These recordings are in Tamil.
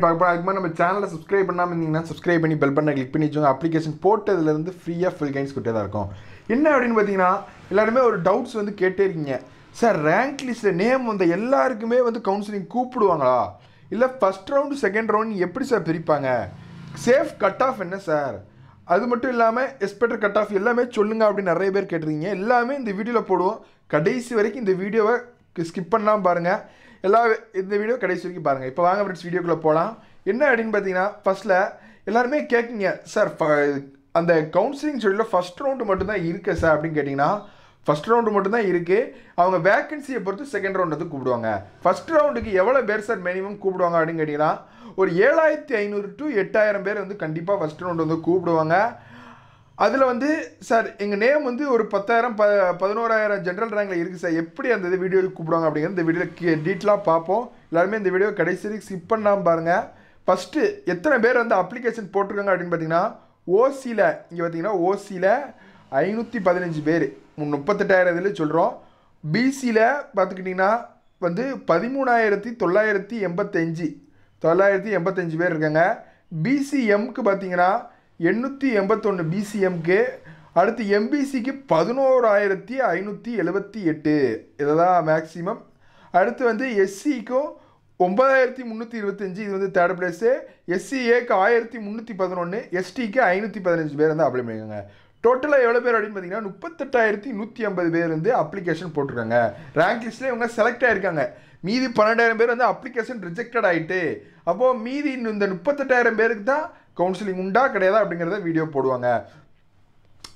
பார்க்க போகிறோம் அதுக்கு மாதிரி நம்ம சேனலை சப்ஸ்கிரைப் பண்ணாமல் இருந்தீங்கன்னா சப்ஸ்கிரைப் பண்ணி பெல் பண்ண கிளிக் பண்ணி வச்சுக்கோங்க. அப்ளிகேஷன் போட்டதுலேருந்து ஃப்ரீயாக ஃபுல் கைன்ஸ் கிட்டே தான் இருக்கும். என்ன அப்படின்னு பார்த்தீங்கன்னா எல்லாருமே ஒரு டவுட்ஸ் வந்து கேட்டே இருக்கீங்க. சார் ரேங்க் லிஸ்ட்டில் நேம் வந்த எல்லாருக்குமே வந்து கவுன்சிலிங் கூப்பிடுவாங்களா? இல்லை ஃபஸ்ட் ரவுண்டு செகண்ட் ரவுண்ட் எப்படி சார் பிரிப்பாங்க? சேஃப் கட் ஆஃப் என்ன சார் அது மட்டும் இல்லாமல் எஸ்பெக்டர் கட் ஆஃப் எல்லாமே சொல்லுங்க அப்படின்னு நிறைய பேர் கேட்டிருக்கீங்க. எல்லாமே இந்த வீடியோவில் போடுவோம். கடைசி வரைக்கும் இந்த வீடியோவை ஸ்கிப் பண்ணலாம் பாருங்கள் எல்லா இந்த வீடியோ கடைசி வரைக்கும் பாருங்கள் இப்போ வாங்க ஃப்ரெண்ட்ஸ் வீடியோக்குள்ளே போகலாம் என்ன அப்படின்னு பார்த்தீங்கன்னா ஃபஸ்ட்டில் எல்லாருமே கேட்குங்க சார் அந்த கவுன்சிலிங் சொல்லியில் ஃபஸ்ட் ரவுண்டு மட்டும்தான் இருக்குது சார் அப்படின்னு கேட்டிங்கன்னா ஃபஸ்ட் ரவுண்டு மட்டும்தான் இருக்குது அவங்க வேக்கன்சியை பொறுத்து செகண்ட் ரவுண்டு வந்து கூப்பிடுவாங்க. ஃபஸ்ட் ரவுண்டுக்கு எவ்வளோ பேர் சார் மினிமம் கூப்பிடுவாங்க அப்படின்னு கேட்டிங்கன்னா ஒரு ஏழாயிரத்தி ஐநூறு டு எட்டாயிரம் பேர் வந்து கண்டிப்பாக ஃபஸ்ட் ரவுண்டு வந்து கூப்பிடுவாங்க. அதில் வந்து சார் எங்கள் நேம் வந்து ஒரு பத்தாயிரம் ப பதினோராயிரம் ஜென்ரல் ரேங்கில் இருக்குது சார். எப்படி அந்த இது வீடியோ கூப்பிடுவாங்க அப்படிங்கிறது இந்த வீடியோ டீட்டெயிலாக பார்ப்போம். எல்லாருமே இந்த வீடியோ கடைசி வரைக்கும் ஸ்கிப் பண்ணாமல் பாருங்கள் ஃபஸ்ட்டு எத்தனை பேர் வந்து அப்ளிகேஷன் போட்டிருக்காங்க அப்படின்னு பார்த்தீங்கன்னா ஓசியில் இங்கே பார்த்தீங்கன்னா ஓசியில் ஐநூற்றி பதினஞ்சு பேர். முப்பத்தெட்டாயிரம் இதில் சொல்கிறோம் பிசியில் பார்த்துக்கிட்டிங்கன்னா வந்து பதிமூணாயிரத்தி தொள்ளாயிரத்தி எண்பத்தஞ்சு. தொள்ளாயிரத்தி எண்பத்தஞ்சு பேர் இருக்காங்க. பிசிஎம்க்கு பார்த்தீங்கன்னா எண்ணூற்றி எண்பத்தொன்று பிசிஎம்க்கு அடுத்து எம்பிசிக்கு பதினோராயிரத்தி ஐநூற்றி எழுபத்தி எட்டு. இதை தான் மேக்ஸிமம் அடுத்து வந்து எஸ்சிக்கும் ஒன்பதாயிரத்தி முந்நூற்றி இருபத்தஞ்சி. இது வந்து தேர்ட் பிளேஸு எஸ்சிஏக்கு ஆயிரத்தி முந்நூற்றி பதினொன்று எஸ்டிக்கு ஐநூற்றி பதினஞ்சு பேர் வந்து அப்ளை பண்ணியிருக்காங்க டோட்டலாக எவ்வளோ பேர் அப்படின்னு பார்த்தீங்கன்னா முப்பத்தெட்டாயிரத்தி நூற்றி ஐம்பது பேர் வந்து அப்ளிகேஷன் போட்டிருக்காங்க. ரேங்க் லிஸ்ட்டில் இவங்க செலக்ட் ஆகிருக்காங்க மீதி பன்னெண்டாயிரம் பேர் வந்து அப்ளிகேஷன் ரிஜெக்டட் ஆகிட்டு அப்போது மீதி இந்த முப்பத்தெட்டாயிரம் பேருக்கு தான் கவுன்சிலிங் உண்டா கிடையாதா அப்படிங்கிறத வீடியோ போடுவாங்க.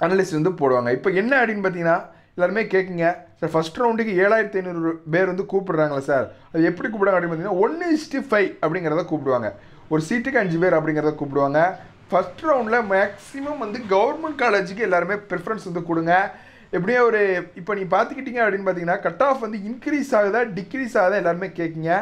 அனலிஸ்ட் வந்து போடுவாங்க. இப்போ என்ன அப்படின்னு பார்த்தீங்கன்னா எல்லாருமே கேட்குங்க சார் ஃபஸ்ட் ரவுண்டுக்கு ஏழாயிரத்தி ஐநூறு பேர் வந்து கூப்பிடுறாங்களா சார் அது எப்படி கூப்பிடுறாங்க அப்படின்னு பார்த்தீங்கன்னா ஒன்று இஸ்டி ஃபைவ் அப்படிங்கிறத கூப்பிடுவாங்க. ஒரு சீட்டுக்கு அஞ்சு பேர் அப்படிங்கிறத கூப்பிடுவாங்க. ஃபஸ்ட் ரவுண்டில் மேக்ஸிமம் வந்து கவர்மெண்ட் காலேஜுக்கு எல்லாருமே ப்ரிஃபரன்ஸ் வந்து கொடுங்க. எப்படியும் ஒரு இப்போ நீங்கள் பார்த்துக்கிட்டீங்க அப்படின்னு பார்த்தீங்கன்னா கட் ஆஃப் வந்து இன்க்ரீஸ் ஆகுதா டிக்ரீஸ் ஆகுதா எல்லாருமே கேட்குங்க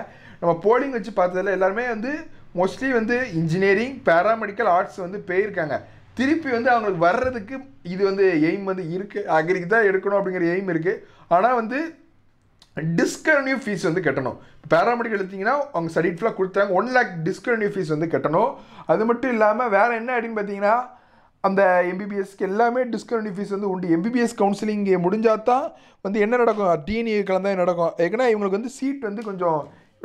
நம்ம போலிங் வச்சு பார்த்ததில் எல்லாருமே வந்து மோஸ்ட்லி வந்து இன்ஜினியரிங் பேராமெடிக்கல் ஆர்ட்ஸ் வந்து போயிருக்காங்க. திருப்பி வந்து அவங்களுக்கு வர்றதுக்கு இது வந்து எய்ம் வந்து இருக்குது அக்ரிக்கு தான் எடுக்கணும் அப்படிங்கிற எய்ம் இருக்குது ஆனால் வந்து டிஸ்கன்யூ ஃபீஸ் வந்து கட்டணும். பேராமெடிக்கல் எடுத்தீங்கன்னா அவங்க ஸ்டடிட் ஃபுல்லாக கொடுத்தாங்க. ஒன் லேக் டிஸ்கன்யூ ஃபீஸ் வந்து கட்டணும். அது மட்டும் இல்லாமல் வேறு என்ன அப்படின்னு பார்த்தீங்கன்னா அந்த எம்பிபிஎஸ்க்கு எல்லாமே டிஸ்கன்யூ ஃபீஸ் வந்து உண்டு. எம்பிபிஎஸ் கவுன்சிலிங் முடிஞ்சால் தான் வந்து என்ன நடக்கும்? டிஎன்ஏ கலந்தால் நடக்கும்? ஏன்னா இவங்களுக்கு வந்து சீட் வந்து கொஞ்சம்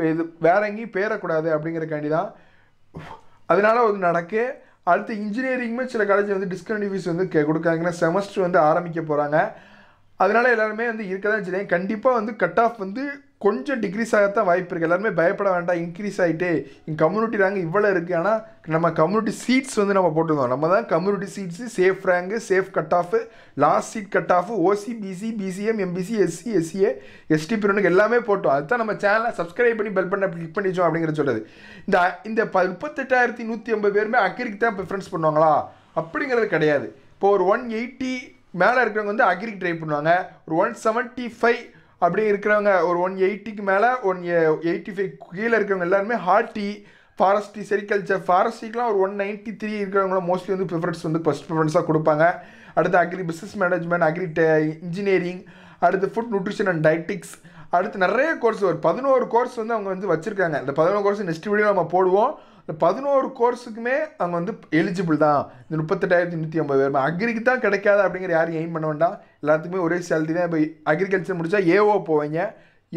இது வேற எங்கேயும் பேரக்கூடாது அப்படிங்கிறக்காண்டி தான் அதனால வந்து நடக்கு அடுத்து இன்ஜினியரிங்குமே சில காலேஜ் வந்து டிஸ்கவுண்ட் ஃபீஸ் வந்து கொடுக்காங்கன்னா செமஸ்டர் வந்து ஆரம்பிக்க போகிறாங்க அதனால எல்லாருமே வந்து இருக்க தான் செய்யும் கண்டிப்பாக வந்து கட் ஆஃப் வந்து கொஞ்சம் டிக்ரீஸ் ஆகத்தான் வாய்ப்பு இருக்குது எல்லாருமே பயப்பட வேண்டாம். இன்க்ரீஸ் ஆகிட்டு எங்கள் கம்யூனிட்டி ரேங்க் இவ்வளோ இருக்குது ஆனால் நம்ம கம்யூனிட்டி சீட்ஸ் வந்து நம்ம போட்டிருந்தோம். நம்ம தான் community seats safe rank safe cut off last seat cut off OC BC BCM MBC SC SCA ST பிரிவனுக்கு எல்லாமே போட்டோம். அதுதான் நம்ம சேனலை சப்ஸ்கிரைப் பண்ணி பெல் பண்ண கிளிக் பண்ணிச்சோம் அப்படிங்கிறத சொல்கிறது இந்த இந்த ப முப்பத்தெட்டாயிரத்தி நூற்றி ஐம்பது பேருமே அக்ரிக்கு தான் ப்ரிஃபரன்ஸ் பண்ணுவாங்களா? அப்படிங்கிறது கிடையாது. இப்போ ஒரு ஒன் எயிட்டி மேலே இருக்கிறவங்க வந்து அக்ரிக்கு ட்ரை பண்ணுவாங்க. ஒரு ஒன் செவன்ட்டி ஃபைவ் அப்படி இருக்கிறவங்க ஒரு ஒன் எயிட்டிக்கு மேலே ஒன் எயிட்டி ஃபைவ் கீழே இருக்கிறவங்க எல்லாருமே ஹார்ட்டி ஃபாரஸ்ட்ரி செரிகல்ச்சர் ஃபாரஸ்ட்ரிக்கெலாம் ஒரு ஒன் நைன்ட்டி த்ரீ இருக்கிறவங்களாம் மோஸ்ட்லி வந்து ப்ரிஃபரன்ஸ் வந்து ஃபஸ்ட் ப்ரிஃபரன்ஸாக கொடுப்பாங்க. அடுத்து agri business management agri engineering அடுத்து ஃபுட் நியூட்ரிஷன் அண்ட் டயட்டிக்ஸ் அடுத்து நிறைய கோர்ஸ் ஒரு பதினோரு கோர்ஸ் வந்து அவங்க வந்து வச்சுருக்காங்க. இந்த பதினோரு கோர்ஸ் நெக்ஸ்ட் வீடியோ நம்ம போடுவோம். இந்த பதினோரு கோர்ஸுக்குமே அவங்க வந்து எலிஜிபிள் தான். இந்த முப்பத்தெட்டாயிரத்தி நூற்றி ஐம்பது பேர் அக்ரிக்கு தான் கிடைக்காது அப்படிங்கிற யாரும் எய்ம் பண்ண வேண்டாம். எல்லாத்துக்குமே ஒரே சேலரி தான். இப்போ அக்ரிகல்ச்சர் முடித்தா ஏஓ போவீங்க.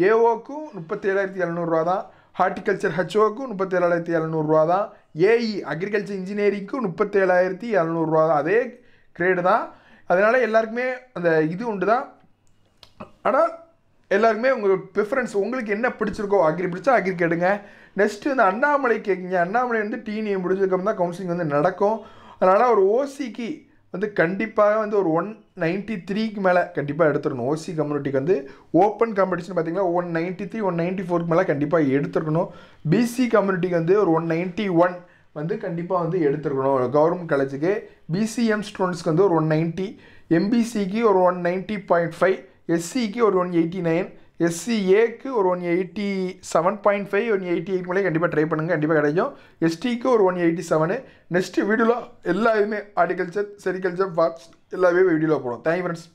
ஏஓக்கும் முப்பத்தேழாயிரத்தி எழுநூறுவா தான். ஹார்டிகல்ச்சர் ஹெச்ஓக்கும் முப்பத்தேழாயிரத்தி எழுநூறுவா தான். ஏஇ அக்ரிகல்ச்சர் இன்ஜினியரிங்க்கும் முப்பத்தேழாயிரத்தி எழுநூறுவா தான். அதே கிரேடு தான். அதனால் எல்லாருக்குமே அந்த இது உண்டு தான். ஆனால் எல்லாருக்குமே உங்கள் ப்ரிஃபரன்ஸ் உங்களுக்கு என்ன பிடிச்சிருக்கோ அக்ரி பிடிச்சா அக்ரி கேடுங்க. நெக்ஸ்ட்டு வந்து அண்ணாமலை கேட்குங்க அண்ணாமலை வந்து டிஎன்ஏ முடிஞ்சதுக்கப்புறம் தான் கவுன்சிலிங் வந்து நடக்கும். அதனால் ஒரு ஓசிக்கு வந்து கண்டிப்பாக வந்து ஒரு ஒன் நைன்ட்டி த்ரீக்கு மேலே கண்டிப்பாக எடுத்துருக்கணும் ஓசி கம்யூனிட்டிக்கு வந்து ஓப்பன் காம்படிஷன் பார்த்தீங்கன்னா one ninety three one ninety ஃபோருக்கு மேலே கண்டிப்பாக எடுத்துருக்கணும். பிசி கம்யூனிட்டிக்கு வந்து ஒரு ஒன் நைன்ட்டி ஒன் வந்து கண்டிப்பாக வந்து எடுத்துருக்கணும். கவர்மெண்ட் காலேஜுக்கு பிசிஎம் ஸ்டூடெண்ட்ஸ்க்கு வந்து ஒரு ஒன் நைன்ட்டி எம்பிசிக்கு ஒரு ஒன் நைன்ட்டி பாயிண்ட் ஃபைவ் எஸ்சிக்கு ஒரு ஒன் எயிட்டி நைன் எஸ்சிஏக்கு ஒரு one eighty seven point five one eighty eight மேலே கண்டிப்பாக ட்ரை பண்ணுங்கள் கண்டிப்பாக கிடைக்கும் எஸ்டிக்கு ஒரு ஒன் எயிட்டி செவனு நெக்ஸ்ட்டு வீடியோவில் எல்லா இதுவுமே ஆர்டிகல்ச்சர் செரிகல்ச்சர் பார்ட்ஸ் எல்லாமே வீடியோவில் போடும் தேங்க்யூ ஃப்ரெண்ட்ஸ்